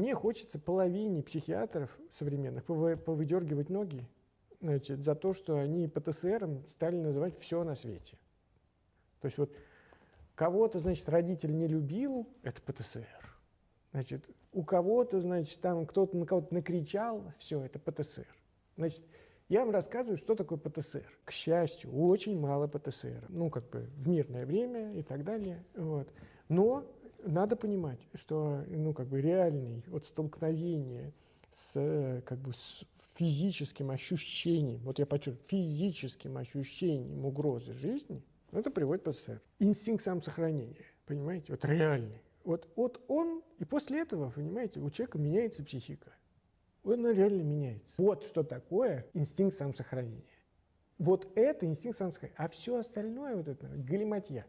Мне хочется половине психиатров современных повыдергивать ноги значит, за то, что они ПТСРом стали называть все на свете. То есть вот кого-то, значит, родитель не любил, это ПТСР. Значит, у кого-то, значит, там кто-то на кого-то накричал, все, это ПТСР. Значит, я вам рассказываю, что такое ПТСР. К счастью, очень мало ПТСР. Ну, как бы в мирное время и так далее. Вот. Но надо понимать, что, ну, как бы реальный вот столкновение с, как бы, с физическим ощущением, вот я подчеркиваю, физическим ощущением угрозы жизни, это приводит к ПТСР. Инстинкт самосохранения, понимаете, вот реальный. Вот, вот он, и после этого, понимаете, у человека меняется психика он реально меняется. Вот что такое инстинкт самосохранения. Вот это инстинкт самосохранения. А все остальное вот это галиматья.